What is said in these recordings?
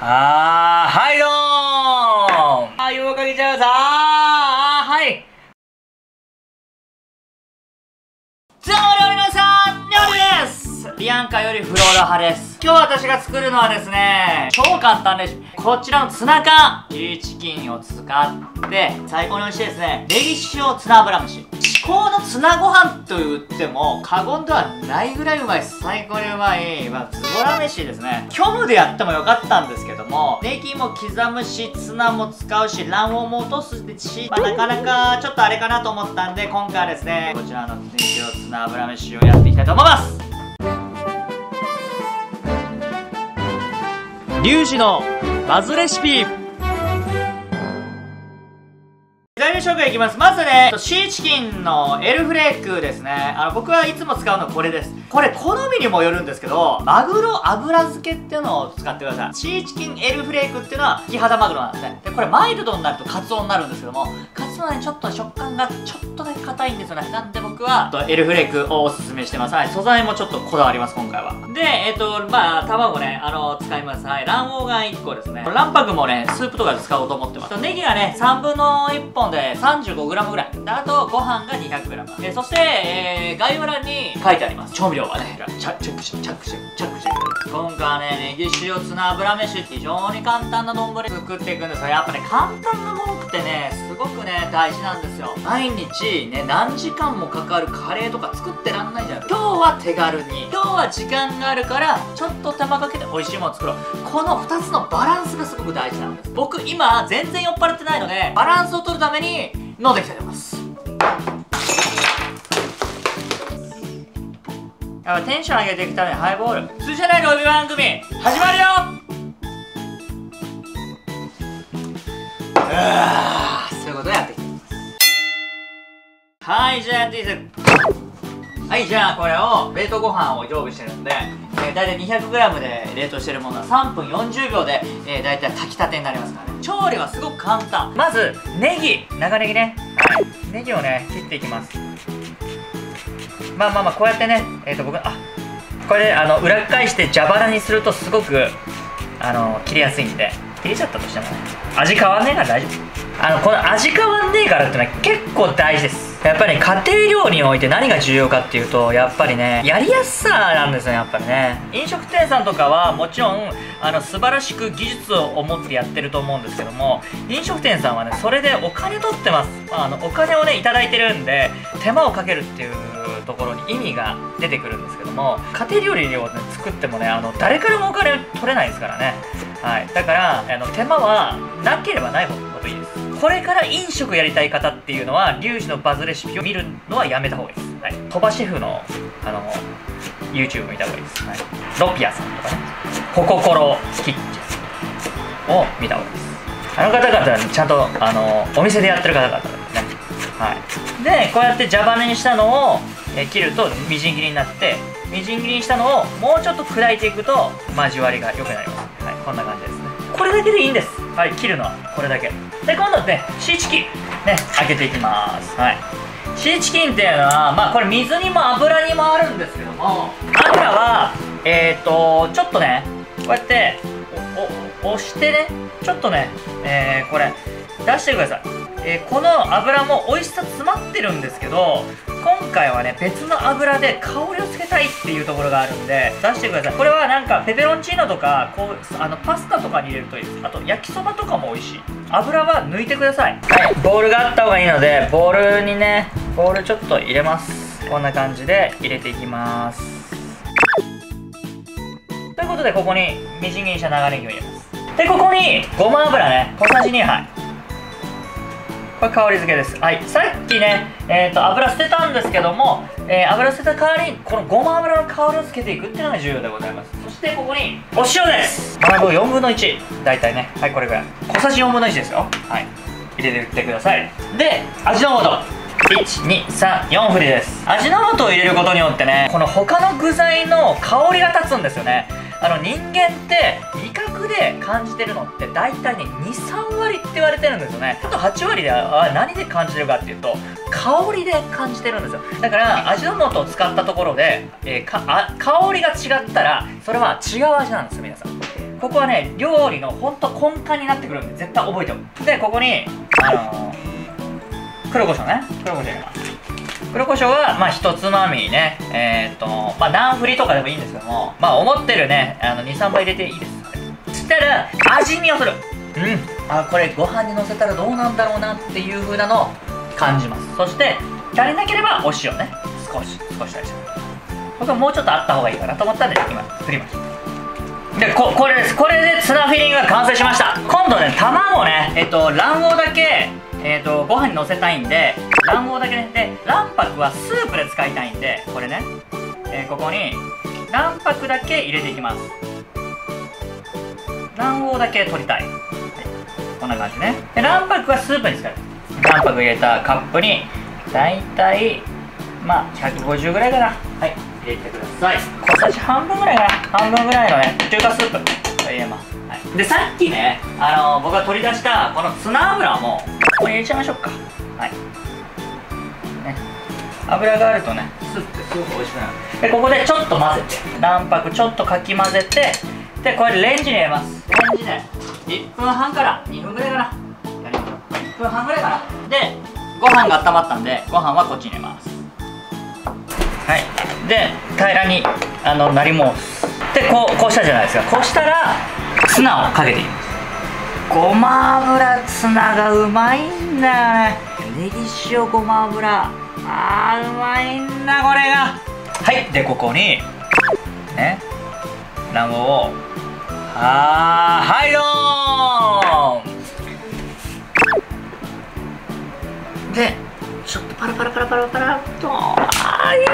あー、はいどービアンカよりフローラ派です。今日私が作るのはですね、超簡単です。こちらのツナ缶、キリチキンを使って、最高に美味しいですね。ネギ塩ツナ油蒸し。至高のツナご飯と言っても過言ではないぐらいうまいです。最高にうまい、まあ、ズボラ飯ですね。虚無でやってもよかったんですけども、ネギも刻むし、ツナも使うし、卵黄も落とすし、まあ、なかなかちょっとあれかなと思ったんで、今回はですね、こちらのネギ塩ツナ油飯をやっていきたいと思います。リュウジのバズレシピ材料紹介いきます。まずね、シーチキンのエルフレークですね。あの、僕はいつも使うのこれです。これ、好みにもよるんですけど、マグロ油漬けっていうのを使ってください。シーチキンエルフレークっていうのは、キハダマグロなんですね。で、これマイルドになるとカツオになるんですけども、カツオはね、ちょっと食感がちょっとだけ硬いんですよね。なんで僕は、エルフレークをおすすめしてます。はい、素材もちょっとこだわります、今回は。で、えっ、と、まあ、卵ね、あの、使います。はい、卵黄が1個ですね。卵白もね、スープとかで使おうと思ってます。ネギがね、3分の1本で 35g ぐらい。で、あと、ご飯が 200g。えーそして、えー、概要欄に書いてあります。調味料はね、チャチェックして、チェックして、チェックしてください。今回はね、ネギ塩ツナ油飯非常に簡単な丼作っていくんですが、やっぱね、簡単なものってね、すすごくね、大事なんですよ。毎日ね、何時間もかかるカレーとか作ってらんないじゃん。今日は手軽に、今日は時間があるから、ちょっと手間かけて美味しいもの作ろう。この2つのバランスがすごく大事なんです。僕、今、全然酔っ払ってないので、バランスを取るために、飲んできたいと思います。やっぱテンション上げていくためにハイボール。普通じゃないロビー番組、始まるよはい、じゃあやっていいです。はい、じゃあこれを冷凍ご飯を常備してるんで、えー、大体 200g で冷凍してるものは3分40秒で、えー、大体炊きたてになりますからね。調理はすごく簡単。まずネギ。長ネギね。はい。ネギをね切っていきます。まあまあまあこうやってねえっ、ー、と僕あこれあの裏返して蛇腹にするとすごくあの切りやすいんで。切れちゃったとしてもね。味変わんねえから大丈夫。あのこの味変わんねえからってのは結構大事です。やっぱり、家庭料理において何が重要かっていうとやっぱりねやりやすさなんですよやっぱりね。飲食店さんとかはもちろんあの素晴らしく技術を持ってやってると思うんですけども飲食店さんはねそれでお金取ってます。あのお金をね頂いてるんで手間をかけるっていうところに意味が出てくるんですけども家庭料理を、ね、作ってもねあの誰からもお金取れないですからね。はい。だからあの手間はなければないほどいいです。これから飲食やりたい方っていうのはリュウジのバズレシピを見るのはやめた方がいいです、はい、鳥羽シェフのあの YouTube 見た方がいいです、はい、ロピアさんとかね。コココロキッチンを見た方がいいです。あの方々はちゃんとあのお店でやってる方々ですね。はい。でこうやって蛇腹にしたのをえ切るとみじん切りになってみじん切りにしたのをもうちょっと砕いていくと交わりが良くなります、はい、こんな感じです。これだけでいいんです。はい。切るの。はこれだけ。で今度ねシーチキン。ね開けていきます。はい。シーチキンっていうのはまあこれ水にも油にもあるんですけども油はえっ、ー、とちょっとねこうやって押してねちょっとねえー、これ出してください。えー、この油も美味しさ詰まってるんですけど今回はね別の油で香りをつけたいっていうところがあるんで出してください。これはなんかペペロンチーノとかこうあのパスタとかに入れるといいです。あと焼きそばとかも美味しい。油は抜いてください。はい。ボウルがあった方がいいのでボウルにねボウルちょっと入れます。こんな感じで入れていきます。ということでここにみじん切りした長ネギを入れます。でここにごま油ね。小さじ2杯これ香り付けです。はい。さっきねえーと、油捨てたんですけども、えー、油捨てた代わりにこのごま油の香りをつけていくっていうのが重要でございます。そしてここにお塩です。卵4分の1大体ね。はいこれぐらい。小さじ4分の1ですよ。はい。入れてってください。で味の素。1234振りです。味の素を入れることによってねこの他の具材の香りが立つんですよね。あの人間って覚で感じてるのって大体ね23割って言われてるんですよね。あと8割では何で感じてるかっていうと香りで感じてるんですよ。だから味の素を使ったところで、えー、かあ香りが違ったらそれは違う味なんですよ皆さん。ここはね料理のほんと根幹になってくるんで絶対覚えておく。でここにあのー、黒胡椒ね。黒胡椒入れます。黒胡椒はまあ一つまみね。えー、っとまあ何振りとかでもいいんですけどもまあ思ってるねあの23杯入れていいですしたら味見をする。うん。あこれご飯にのせたらどうなんだろうなっていう風なのを感じます。そして足りなければお塩ね。少し少し足して僕はもうちょっとあった方がいいかなと思ったんで今振りました。でここれです。これでツナフィリングが完成しました。今度ね卵ねえっと卵黄だけえっとご飯にのせたいんで卵黄だけね。で卵白はスープで使いたいんでこれね、えー、ここに卵白だけ入れていきます。卵黄だけ取りたい、はい、こんな感じね。で卵白はスープに使う。卵白入れたカップにだいたいまあ150ぐらいかな。はい入れてください。小さじ半分ぐらいかな。半分ぐらいのね中華スープ。入れます、はい、でさっきねあのー、僕が取り出したこのツナ油もこれ入れちゃいましょうか。はい。ね。油があるとねスープってすごく美味しくなる。でここでちょっと混ぜて卵白ちょっとかき混ぜてでこれレンジに入れますレンジで1分半から2分ぐらいかな。やりましょう。1分半ぐらいかな。でご飯が温まったんでご飯はこっちに入れます。はい。で平らにあのなります。でこうこうしたじゃないですか。こうしたらツナをかけていきます。ごま油ツナがうまいんだよね。ネギ塩ごま油。あーうまいんだこれが。はい。でここにね卵黄をはーはいどーんでちょっとパラパラパラパラパラと。あいい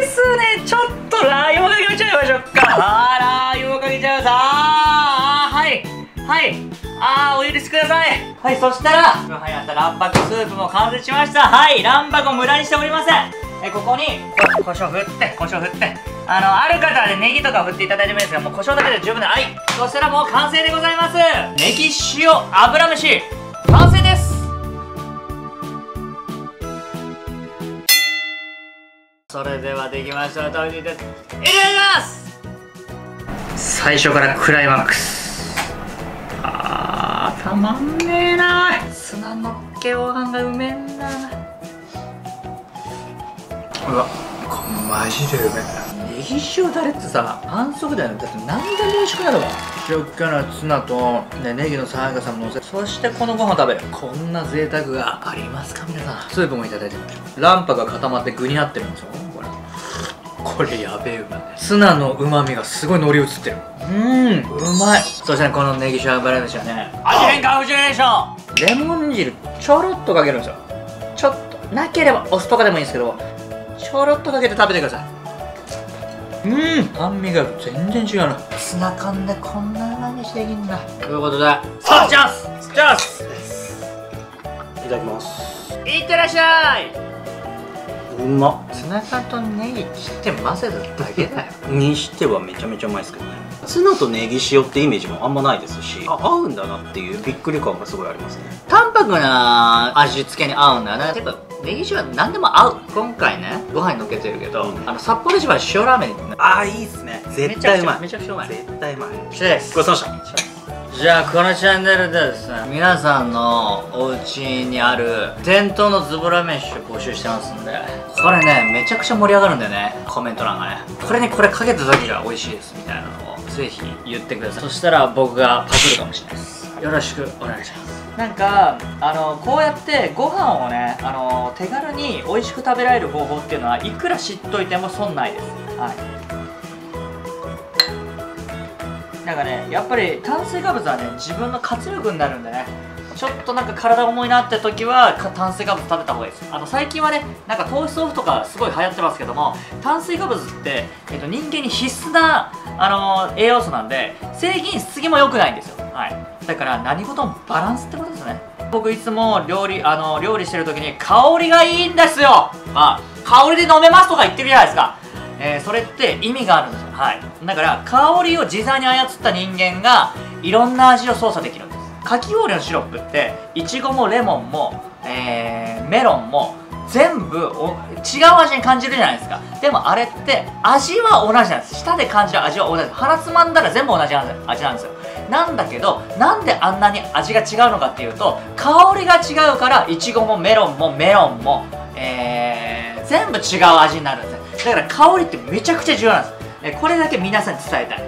ですね。ちょっとラー油をかけちゃいましょうか。あーラー油をかけちゃいます。あーはい。はい。あーお許しください。はいそしたらはいあった卵白スープも完成しました。はい卵白を無駄にしておりません。えここにこ胡椒振って胡椒振って。あのある方でネギとか振っていただいてもいいですがもう胡椒だけで十分ではい。そしたらもう完成でございます。ネギ塩油飯完成です。それではできました食べていただきます。最初からクライマックス。あーたまんねえな。砂のっけご飯がうめえんだ。うわこれマジでうめえネギ塩だれってさ反則だよね。だって何でも美味しくなるわ。塩気のツナと、ね、ネギの爽やかさものせそしてこのご飯食べる。こんな贅沢がありますか皆さん。スープもいただいてみましょう卵白が固まって具になってるんです。よこれやべえうまい。ツナのうまみがすごい乗り移ってる。うんうまい。そしてこのネギ塩油飯はね味変カウジュレーションレモン汁ちょろっとかけるんですよ。ちょっと。なければお酢とかでもいいんですけどちょろっとかけて食べてくださいうん。酸味が全然違うな。ツナ缶でこんなうまみしてできんだ。ということでさあ。チャンスチャンス。いただきます。いってらっしゃい。うま。ツナ缶とネギ切って混ぜるだけだよ。にしてはめちゃめちゃうまいですけどね。ツナとネギ塩ってイメージもあんまないですしあ合うんだなっていうびっくり感がすごいありますね。淡白な味付けに合うんだよね。やっぱネギ塩は何でも合う。今回ねご飯にのっけてるけど、うん、あの札幌市場塩ラーメンにああいいっすね。絶対うまい。めちゃくちゃうまい。絶対うまい。ごちそうさまでした。じゃあこのチャンネルでですね皆さんのお家にある伝統のズボラ飯を募集してますんでこれねめちゃくちゃ盛り上がるんだよね。コメント欄がね。これにこれかけた時が美味しいです。みたいなのをぜひ言ってください。そしたら僕がパクるかもしれないです。よろしくお願いしますなんかあのこうやってご飯をねあの手軽に美味しく食べられる方法っていうのはいくら知っといても損ないです。はい。なんかねやっぱり炭水化物はね自分の活力になるんでね。ちょっとなんか体重いなって時は炭水化物食べた方がいいです。あの最近はねなんか糖質オフとかすごい流行ってますけども炭水化物って、えっと、人間に必須な、あのー、栄養素なんで制限しすぎも良くないんですよ。はい。だから何事もバランスってことですね。僕いつも料理あの料理してる時に香りがいいんですよ。まあ香りで飲めますとか言ってるじゃないですか。えー、それって意味があるんですよ。はい。だから香りを自在に操った人間がいろんな味を操作できるんです。かき氷のシロップっていちごもレモンも、えー、メロンも全部お違う味に感じるじゃないですか。でもあれって味は同じなんです。舌で感じる味は同じ。鼻つまんだら全部同じ味なんですよ。なんだけどなんであんなに味が違うのかっていうと香りが違うからいちごもメロンもメロンもえー、全部違う味になるんですだから香りってめちゃくちゃ重要なんです。これだけ皆さんに伝えたい。